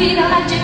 vida